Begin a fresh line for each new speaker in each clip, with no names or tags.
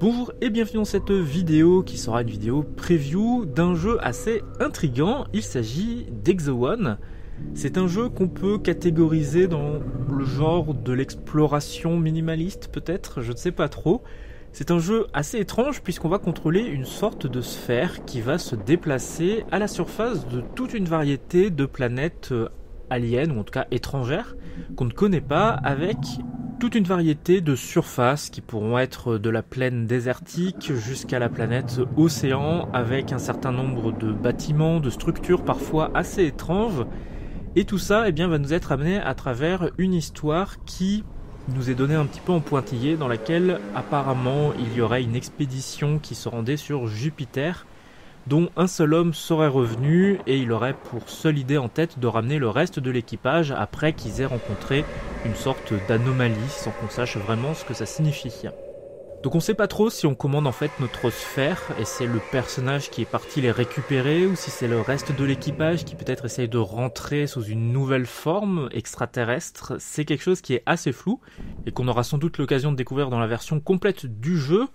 Bonjour et bienvenue dans cette vidéo qui sera une vidéo preview d'un jeu assez intrigant. Il s'agit d'Exo One. C'est un jeu qu'on peut catégoriser dans le genre de l'exploration minimaliste peut-être, je ne sais pas trop. C'est un jeu assez étrange puisqu'on va contrôler une sorte de sphère qui va se déplacer à la surface de toute une variété de planètes euh, aliens ou en tout cas étrangères qu'on ne connaît pas avec toute une variété de surfaces qui pourront être de la plaine désertique jusqu'à la planète océan avec un certain nombre de bâtiments, de structures parfois assez étranges. Et tout ça eh bien, va nous être amené à travers une histoire qui nous est donnée un petit peu en pointillé dans laquelle apparemment il y aurait une expédition qui se rendait sur Jupiter dont un seul homme serait revenu et il aurait pour seule idée en tête de ramener le reste de l'équipage après qu'ils aient rencontré une sorte d'anomalie sans qu'on sache vraiment ce que ça signifie. Donc on sait pas trop si on commande en fait notre sphère et c'est le personnage qui est parti les récupérer ou si c'est le reste de l'équipage qui peut-être essaye de rentrer sous une nouvelle forme extraterrestre. C'est quelque chose qui est assez flou et qu'on aura sans doute l'occasion de découvrir dans la version complète du jeu.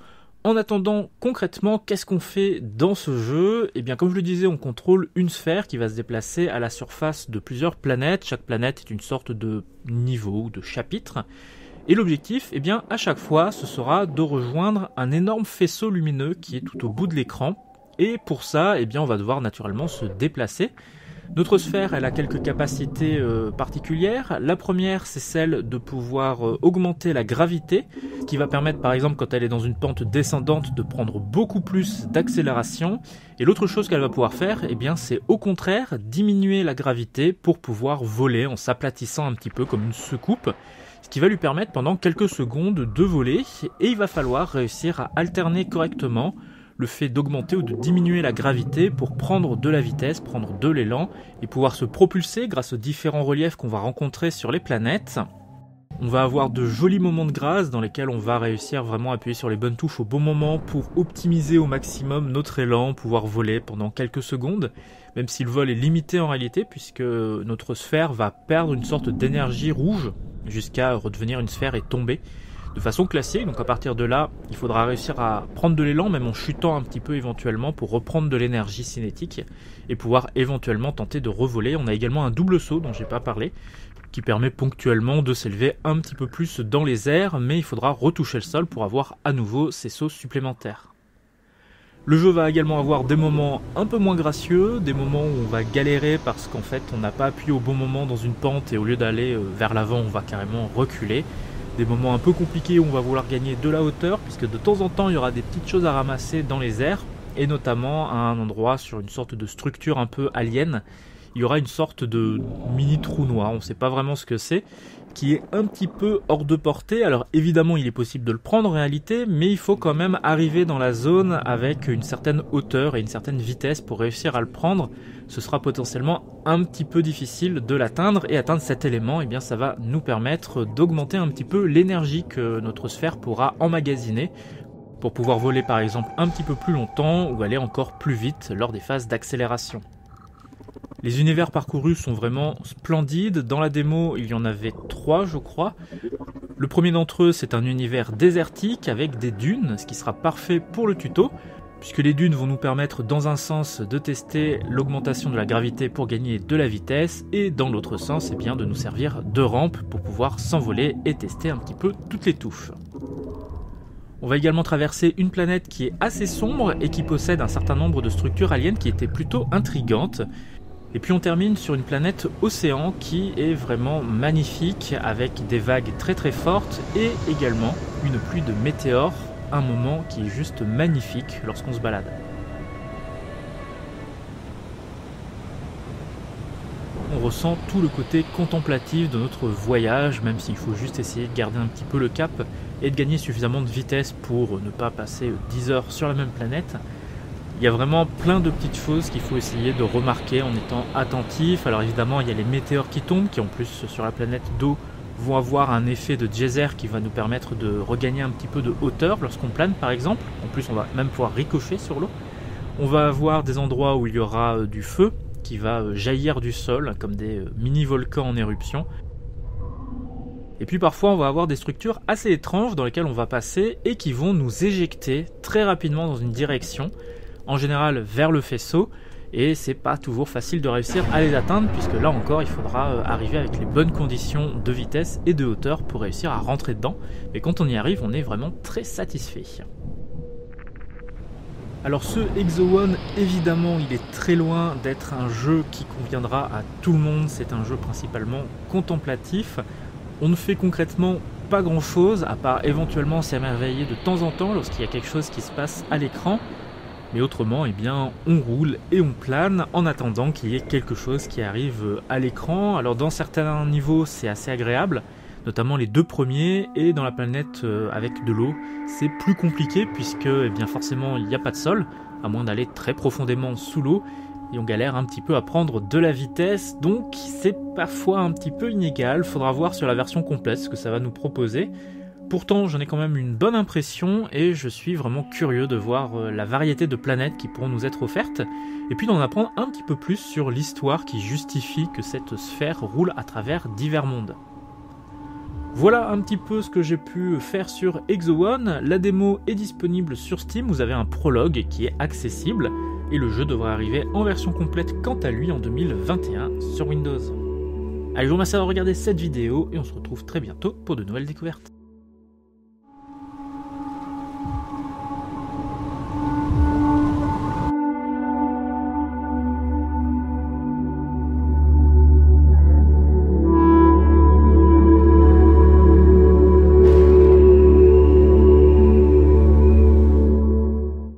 En attendant, concrètement, qu'est-ce qu'on fait dans ce jeu? Eh bien, comme je le disais, on contrôle une sphère qui va se déplacer à la surface de plusieurs planètes. Chaque planète est une sorte de niveau ou de chapitre. Et l'objectif, eh bien, à chaque fois, ce sera de rejoindre un énorme faisceau lumineux qui est tout au bout de l'écran. Et pour ça, eh bien, on va devoir naturellement se déplacer. Notre sphère, elle a quelques capacités euh, particulières. La première, c'est celle de pouvoir euh, augmenter la gravité, qui va permettre par exemple quand elle est dans une pente descendante de prendre beaucoup plus d'accélération. Et l'autre chose qu'elle va pouvoir faire, eh bien, c'est au contraire diminuer la gravité pour pouvoir voler en s'aplatissant un petit peu comme une secoupe ce qui va lui permettre pendant quelques secondes de voler et il va falloir réussir à alterner correctement le fait d'augmenter ou de diminuer la gravité pour prendre de la vitesse, prendre de l'élan et pouvoir se propulser grâce aux différents reliefs qu'on va rencontrer sur les planètes. On va avoir de jolis moments de grâce dans lesquels on va réussir vraiment à appuyer sur les bonnes touches au bon moment pour optimiser au maximum notre élan, pouvoir voler pendant quelques secondes, même si le vol est limité en réalité puisque notre sphère va perdre une sorte d'énergie rouge jusqu'à redevenir une sphère et tomber de façon classique. Donc à partir de là, il faudra réussir à prendre de l'élan, même en chutant un petit peu éventuellement, pour reprendre de l'énergie cinétique et pouvoir éventuellement tenter de revoler. On a également un double saut dont j'ai pas parlé, qui permet ponctuellement de s'élever un petit peu plus dans les airs, mais il faudra retoucher le sol pour avoir à nouveau ces sauts supplémentaires. Le jeu va également avoir des moments un peu moins gracieux, des moments où on va galérer parce qu'en fait on n'a pas appuyé au bon moment dans une pente et au lieu d'aller euh, vers l'avant on va carrément reculer des moments un peu compliqués où on va vouloir gagner de la hauteur, puisque de temps en temps il y aura des petites choses à ramasser dans les airs, et notamment à un endroit sur une sorte de structure un peu alien, il y aura une sorte de mini trou noir, on ne sait pas vraiment ce que c'est, qui est un petit peu hors de portée. Alors évidemment, il est possible de le prendre en réalité, mais il faut quand même arriver dans la zone avec une certaine hauteur et une certaine vitesse pour réussir à le prendre. Ce sera potentiellement un petit peu difficile de l'atteindre et atteindre cet élément, eh bien ça va nous permettre d'augmenter un petit peu l'énergie que notre sphère pourra emmagasiner pour pouvoir voler par exemple un petit peu plus longtemps ou aller encore plus vite lors des phases d'accélération. Les univers parcourus sont vraiment splendides. Dans la démo, il y en avait trois, je crois. Le premier d'entre eux, c'est un univers désertique avec des dunes, ce qui sera parfait pour le tuto, puisque les dunes vont nous permettre dans un sens de tester l'augmentation de la gravité pour gagner de la vitesse, et dans l'autre sens, eh bien, de nous servir de rampe pour pouvoir s'envoler et tester un petit peu toutes les touches. On va également traverser une planète qui est assez sombre et qui possède un certain nombre de structures aliens qui étaient plutôt intrigantes. Et puis on termine sur une planète océan qui est vraiment magnifique avec des vagues très très fortes et également une pluie de météores, un moment qui est juste magnifique lorsqu'on se balade. On ressent tout le côté contemplatif de notre voyage, même s'il faut juste essayer de garder un petit peu le cap et de gagner suffisamment de vitesse pour ne pas passer 10 heures sur la même planète. Il y a vraiment plein de petites choses qu'il faut essayer de remarquer en étant attentif. Alors évidemment, il y a les météores qui tombent, qui en plus sur la planète d'eau vont avoir un effet de geyser qui va nous permettre de regagner un petit peu de hauteur lorsqu'on plane par exemple. En plus, on va même pouvoir ricocher sur l'eau. On va avoir des endroits où il y aura euh, du feu qui va euh, jaillir du sol comme des euh, mini-volcans en éruption. Et puis parfois on va avoir des structures assez étranges dans lesquelles on va passer et qui vont nous éjecter très rapidement dans une direction, en général vers le faisceau, et c'est pas toujours facile de réussir à les atteindre puisque là encore il faudra euh, arriver avec les bonnes conditions de vitesse et de hauteur pour réussir à rentrer dedans. Mais quand on y arrive, on est vraiment très satisfait. Alors ce Exo One, évidemment, il est très loin d'être un jeu qui conviendra à tout le monde. C'est un jeu principalement contemplatif. On ne fait concrètement pas grand chose, à part éventuellement s'émerveiller de temps en temps lorsqu'il y a quelque chose qui se passe à l'écran. Mais autrement, eh on roule et on plane en attendant qu'il y ait quelque chose qui arrive à l'écran. Alors dans certains niveaux, c'est assez agréable, notamment les deux premiers, et dans la planète euh, avec de l'eau, c'est plus compliqué puisque eh bien, forcément il n'y a pas de sol, à moins d'aller très profondément sous l'eau, et on galère un petit peu à prendre de la vitesse, donc c'est parfois un petit peu inégal, faudra voir sur la version complète ce que ça va nous proposer. Pourtant, j'en ai quand même une bonne impression et je suis vraiment curieux de voir euh, la variété de planètes qui pourront nous être offertes et puis d'en apprendre un petit peu plus sur l'histoire qui justifie que cette sphère roule à travers divers mondes. Voilà un petit peu ce que j'ai pu faire sur Exo One. La démo est disponible sur Steam, vous avez un prologue qui est accessible et le jeu devrait arriver en version complète quant à lui en 2021 sur Windows. Allez, je vous remercie d'avoir regardé cette vidéo et on se retrouve très bientôt pour de nouvelles découvertes.